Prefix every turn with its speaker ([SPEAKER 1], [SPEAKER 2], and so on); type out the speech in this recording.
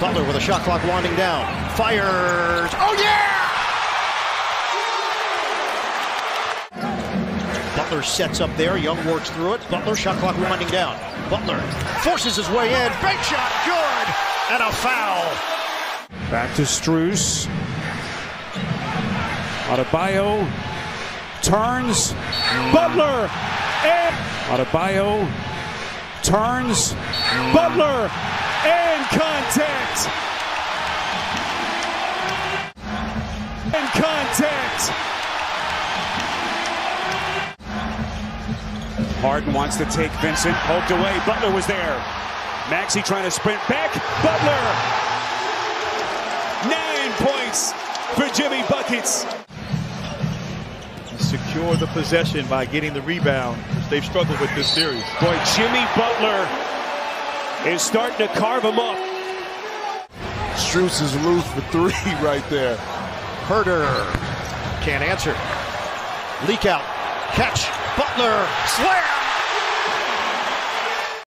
[SPEAKER 1] Butler with a shot clock winding down. Fires. Oh, yeah! Butler sets up there. Young works through it. Butler, shot clock winding down. Butler forces his way in. Big shot, good! And a foul.
[SPEAKER 2] Back to Strus. Adebayo turns. Butler and Adebayo turns. Butler and contact. And contact. Harden wants to take Vincent. Poked away. Butler was there. Maxey trying to sprint back. Butler. Nine points for Jimmy Buckets.
[SPEAKER 3] Secure the possession by getting the rebound. They've struggled with this series.
[SPEAKER 2] Boy, Jimmy Butler is starting to carve him up.
[SPEAKER 4] Strus is loose for three right there.
[SPEAKER 1] Herder can't answer. Leak out. Catch. Butler. Slam.